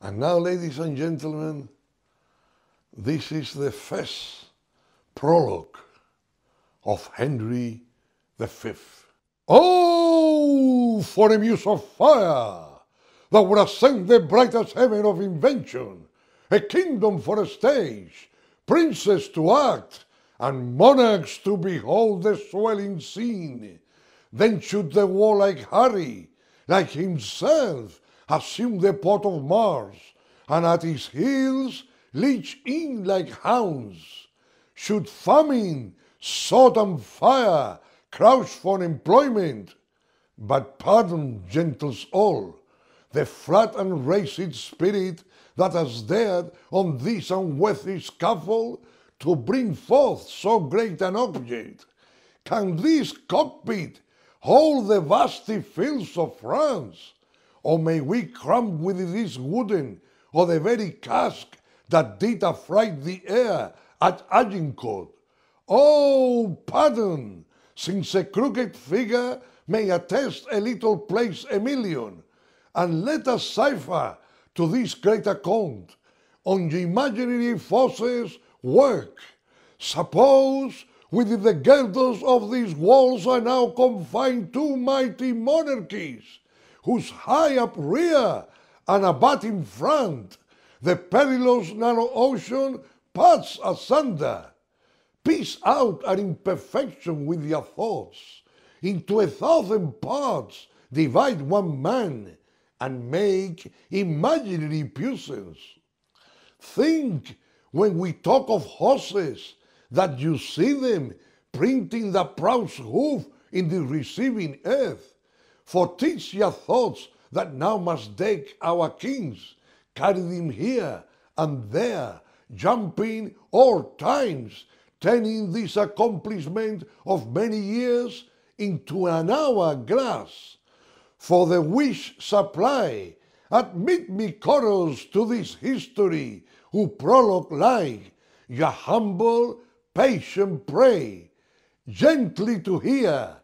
And now, ladies and gentlemen, this is the first prologue of Henry V. Oh, for a muse of fire that would ascend the brightest heaven of invention, a kingdom for a stage, princes to act, and monarchs to behold the swelling scene. Then should the warlike Harry, like himself, assume the port of Mars, and at his heels leech in like hounds. Should famine, sword, and fire crouch for employment, but pardon gentles all, the flat and raced spirit that has dared on this unworthy scaffold to bring forth so great an object. Can this cockpit hold the vasty fields of France? Or may we cram with this wooden or the very casque that did affright the air at Agincourt? Oh, pardon, since a crooked figure may attest a little place a million, and let us cipher to this great account on the imaginary forces work. Suppose within the girdles of these walls are now confined two mighty monarchies, whose high up rear and in front the perilous narrow ocean parts asunder. Piece out our imperfection with your thoughts. Into a thousand parts divide one man and make imaginary puissance. Think when we talk of horses that you see them printing the proud hoof in the receiving earth. For teach your thoughts that now must deck our kings, carry them here and there, jumping all times, turning this accomplishment of many years into an hourglass. For the wish supply, admit me chorus to this history, who prologue like, your humble, patient pray, gently to hear,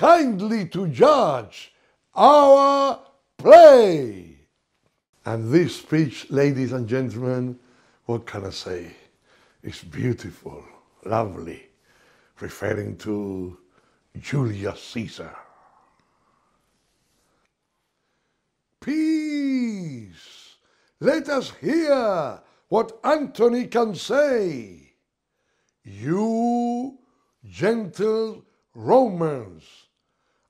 kindly to judge our play. And this speech, ladies and gentlemen, what can I say? It's beautiful, lovely, referring to Julius Caesar. Peace! Let us hear what Antony can say. You gentle Romans,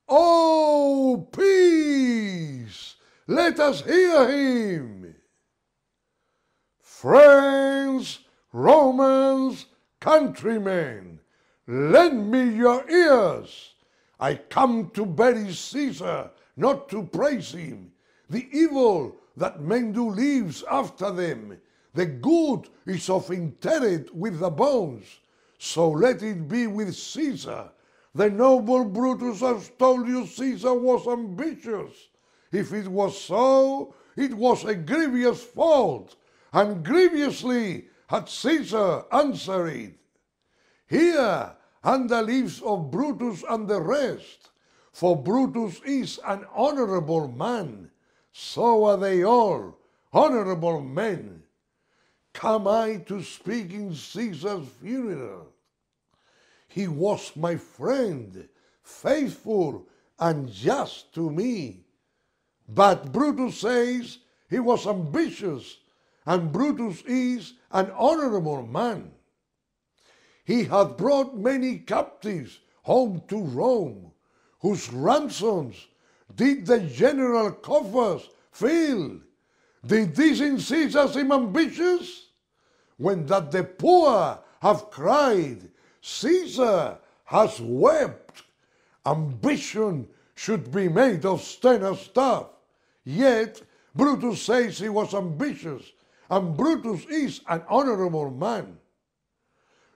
oh peace! Let us hear him. Friends, Romans, countrymen, lend me your ears. I come to bury Caesar, not to praise him. The evil that men do lives after them. The good is of interred with the bones. So let it be with Caesar. The noble Brutus has told you Caesar was ambitious. If it was so, it was a grievous fault, and grievously had Caesar answered. it. Here, under leaves of Brutus and the rest, for Brutus is an honorable man, so are they all honorable men. Come I to speak in Caesar's funeral? He was my friend, faithful and just to me. But Brutus says he was ambitious, and Brutus is an honorable man. He had brought many captives home to Rome, whose ransoms did the general coffers fill. Did this in Caesar seem ambitious? When that the poor have cried, Caesar has wept. Ambition should be made of sterner stuff. Yet Brutus says he was ambitious, and Brutus is an honorable man.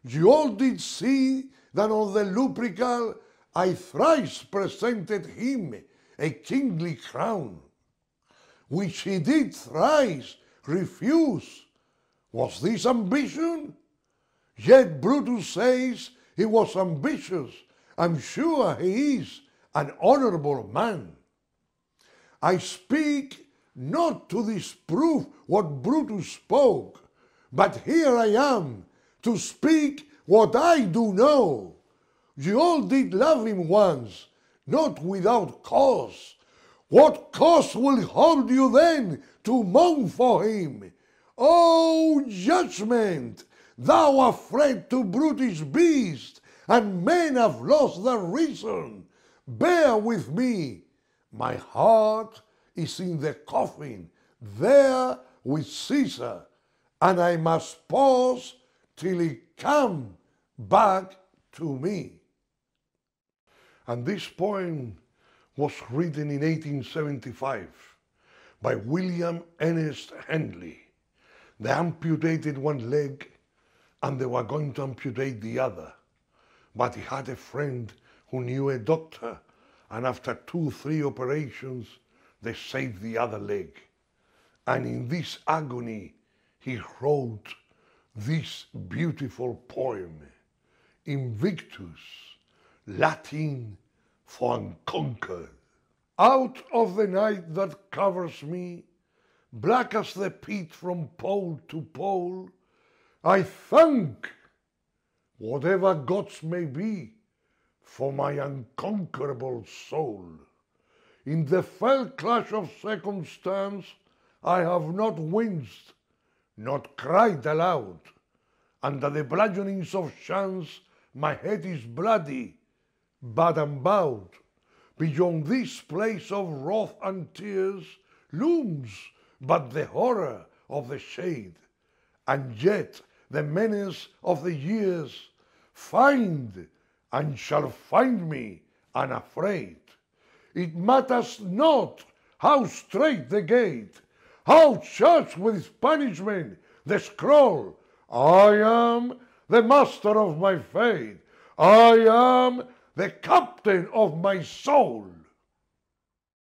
You all did see that on the Lupercal I thrice presented him a kingly crown, which he did thrice refuse. Was this ambition? Yet Brutus says he was ambitious. I'm sure he is an honorable man. I speak not to disprove what Brutus spoke, but here I am to speak what I do know. You all did love him once, not without cause. What cause will hold you then to mourn for him? O judgment, thou afraid to brutish beast, and men have lost their reason. Bear with me. My heart is in the coffin, there with Caesar, and I must pause till he come back to me. And this poem was written in 1875 by William Ernest Henley. They amputated one leg and they were going to amputate the other. But he had a friend who knew a doctor, and after two, three operations, they saved the other leg. And in this agony, he wrote this beautiful poem, Invictus, Latin for unconquered. Out of the night that covers me, black as the pit from pole to pole, I thank whatever gods may be for my unconquerable soul. In the fell clash of circumstance, I have not winced, not cried aloud. Under the bludgeonings of chance, my head is bloody, but unbowed. Beyond this place of wrath and tears looms but the horror of the shade, and yet the menace of the years find and shall find me unafraid. It matters not how strait the gate, how charged with punishment the scroll. I am the master of my fate. I am the captain of my soul.